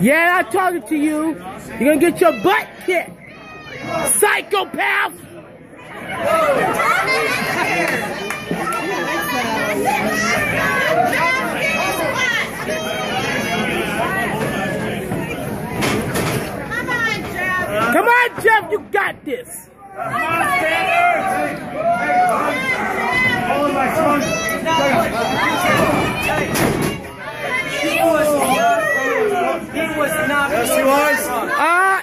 Yeah, I'm talking to you. You're gonna get your butt kicked. Psychopath! Come on, Jeff! You got this. Hold my son. Yes, he was. Uh,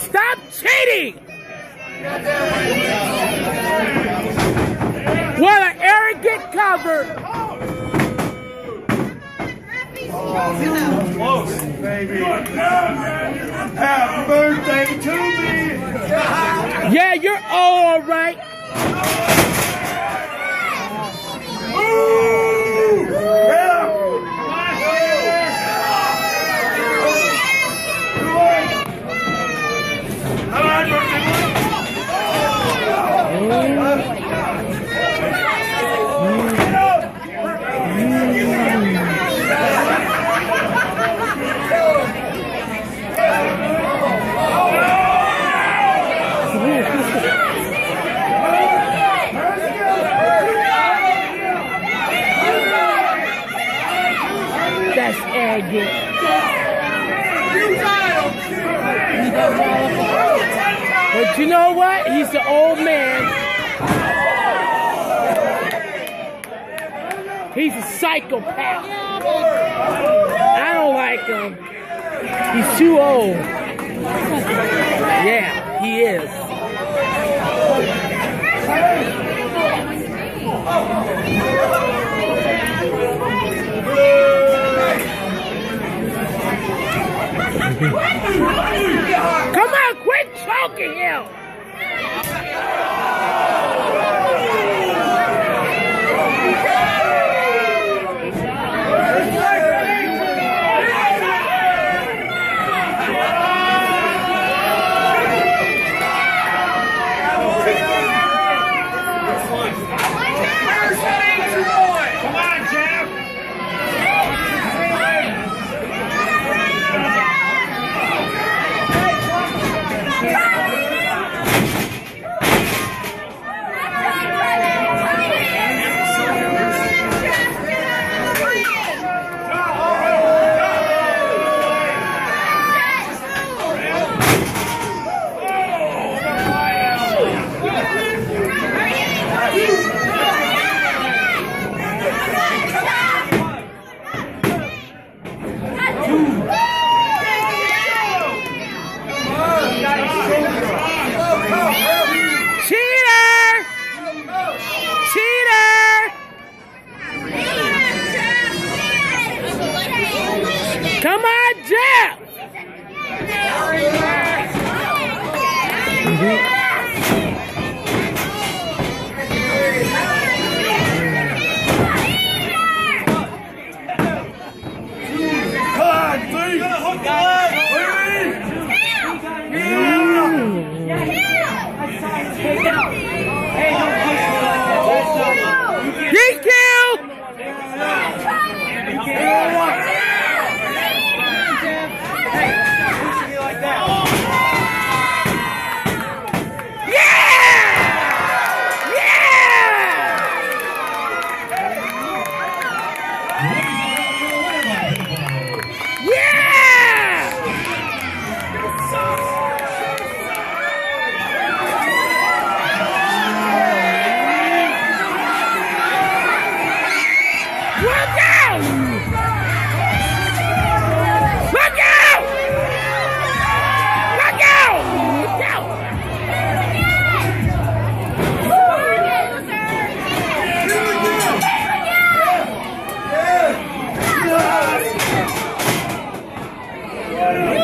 stop cheating! What an arrogant cover! Close, baby. Happy birthday to me. Yeah, you're all right. Ooh! Arrogant. But you know what? He's the old man. He's a psychopath. I don't like him. He's too old. Yeah, he is. Come on, quit choking him. Come on, Jeff! Mm -hmm. Come on, please! Yeah.